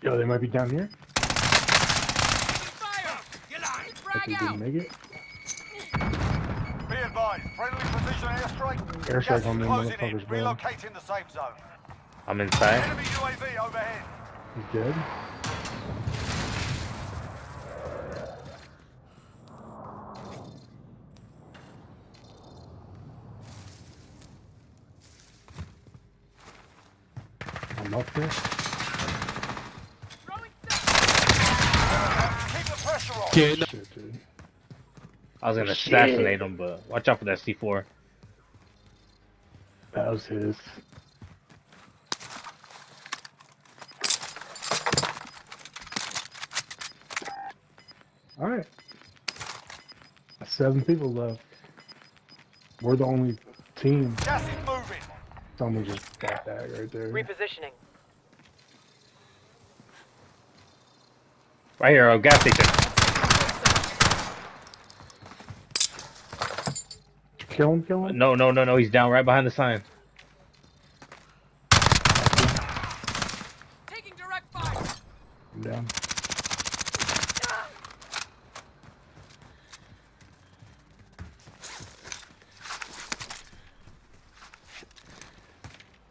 Yo, they might be down here. Fire! Get on! If out! didn't make it. Be advised, friendly precision airstrike. Airstrike on them closing motherfuckers, bro. Relocating the safe zone. I'm inside. Enemy UAV overhead. He's dead. I'm up there. Throwing stuff! Keep the pressure on. Shit, dude. I was gonna Shit. assassinate him, but watch out for that C4. That was his. Alright. Seven people left. We're the only team. Gas is moving. Someone just got that right there. Repositioning. Right here, oh, gas station. Kill him, kill him. No, no, no, no. He's down right behind the sign. Taking direct fire! I'm down.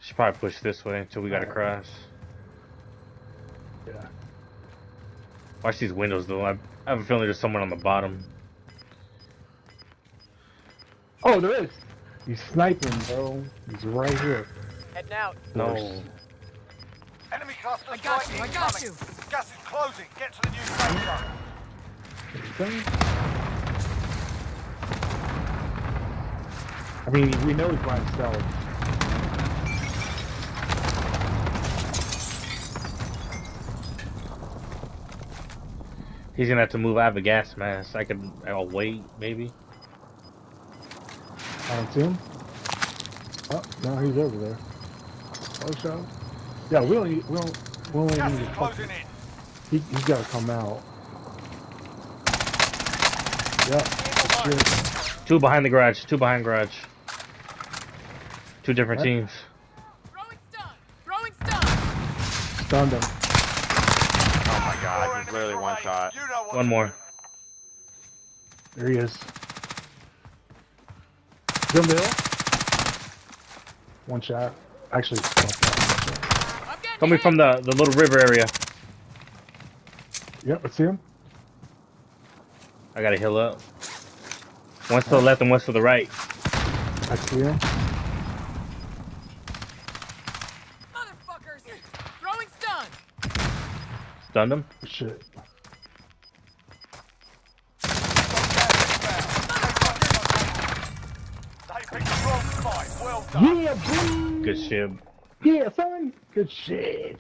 Should probably push this way until we gotta cross. Yeah. Watch these windows though. I, I have a feeling there's someone on the bottom. Oh, there is. He's sniping, bro. He's right here. Heading out. No. Enemy cluster I got you, I got incoming. you! Gas is closing. Get to the new safe zone. I mean, we know he's by himself. He's gonna have to move. out of a gas mask. I could. I'll wait, maybe. I don't see him. Oh, no, he's over there. Oh, shot. Yeah, we don't. need- We don't. We only Gas need to closing in. He, he's got to come out. Yeah. Two behind the garage. Two behind garage. Two different What? teams. Throwing stun! Throwing stun! Stunned him. Oh my god, he's literally one remain. shot. You know what One more. There he is. Jump the hill. One shot. Actually, one shot. I'm Coming hit. from the the little river area. Yep, let's see him. I gotta heal up. One's to the left and one's to the right. I see him. Motherfuckers! Throwing stun! Stunned him. Shit. Yeah, boy. Good shit. Yeah, son. Good shit.